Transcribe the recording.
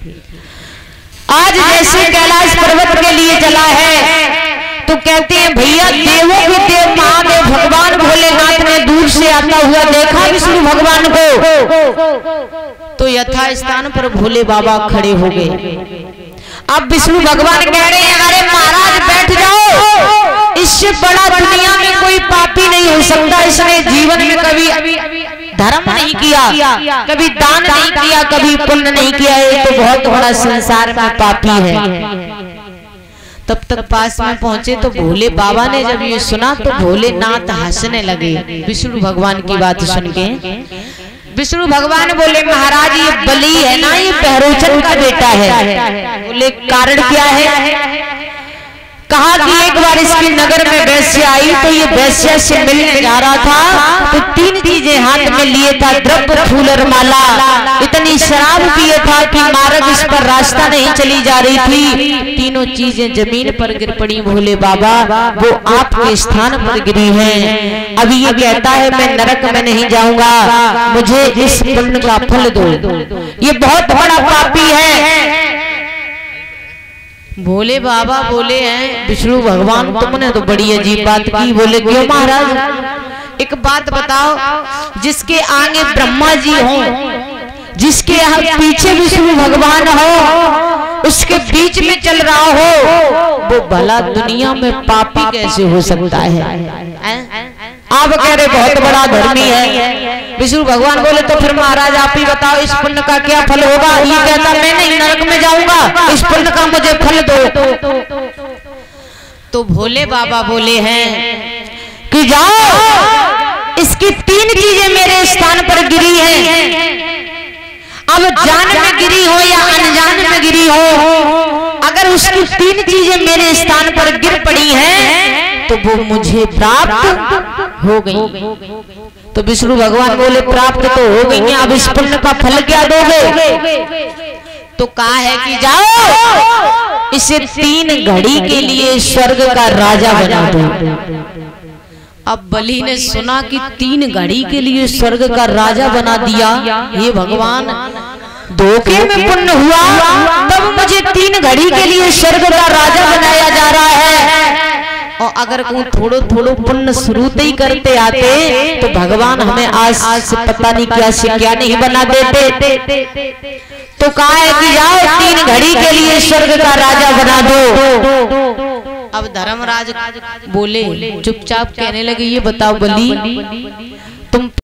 आज जैसे कैलाश पर्वत के लिए चला है तो कहते हैं भैया देवों के देव महादेव भगवान भोलेनाथ ने दूर से आता हुआ देखा विष्णु भगवान को। तो यथा स्थान पर भोले बाबा खड़े हो गए। अब विष्णु भगवान कह रहे हैं अरे महाराज बैठ जाओ। इससे बड़ा दुनिया में कोई पापी नहीं हो सकता। इसने जीवन में कभी धर्म नहीं किया कभी दान नहीं किया कभी पुण्य नहीं किया ये तो बहुत बड़ा संसार में पापी है। तब तक पास में पहुँचे तो भोले बाबा ने जब ये सुना तो भोलेनाथ हंसने लगे। विष्णु भगवान की बात सुन के। विष्णु भगवान बोले महाराज ये बलि है ना ये पहरोचन का बेटा है। बोले कारण क्या है? कहा कि एक बार इसके नगर में वैश्य आई तो ये वैश्य से मिलने जा रहा था। तो तीन था द्रव्य फूल और माला। इतनी शराब पिए था कि मार्ग इस पर रास्ता नहीं चली जा रही थी। तीनों चीज़ें ज़मीन पर गिर पड़ी। भोले बाबा, वो आपके स्थान पर गिरी हैं। अभी ये कहता है, मैं नरक में नहीं जाऊँगा। मुझे इस पुण्य का फल दो। ये बहुत बड़ा पापी है। भोले बाबा बोले हैं, विष्णु भगवान, तुमने तो बड़ी अजीब बात की। बोले, क्यों महाराज? एक बात बताओ जिसके आगे ब्रह्मा जी हो जिसके पीछे विष्णु भगवान हो उसके बीच में चल रहा हो वो भला दुनिया में पापी कैसे हो सकता है? आप कह रहे बहुत बड़ा धर्मी है। विष्णु भगवान बोले तो फिर महाराज आप ही बताओ इस पुण्य का क्या फल होगा? ये कहता मैं नहीं नरक में जाऊँगा। इस पुण्य का मुझे फल दो। तो भोले बाबा बोले हैं कि जाओ। इसकी तीन चीज़ें मेरे स्थान पर गिरी है। अब जान में गिरी हो या अनजान में गिरी हो। अगर उसकी तीन चीज़ें मेरे स्थान पर गिर पड़ी हैं तो वो मुझे प्राप्त हो गई। तो विष्णु भगवान बोले प्राप्त तो हो गई हैं अब इस पुण्य का फल क्या दोगे? तो कहा है कि जाओ इसे तीन घड़ी के लिए स्वर्ग का राजा बना दो। अब बलि ने सुना कि तीन घड़ी के लिए स्वर्ग का राजा बना दिया। ये भगवान धोखे में पुण्य हुआ तब मुझे तीन घड़ी के लिए स्वर्ग का राजा बनाया जा रहा है। और अगर कोई थोड़ो थोड़ो पुण्य शुरू ही करते आते तो भगवान हमें आज आज से पता नहीं क्या से क्या नहीं बना देते। तो कहा है कि जाओ तीन घड़ी के लिए स्वर्ग का राजा बना दो। अब धर्मराज बोले चुपचाप कहने लगे ये बताओ बलि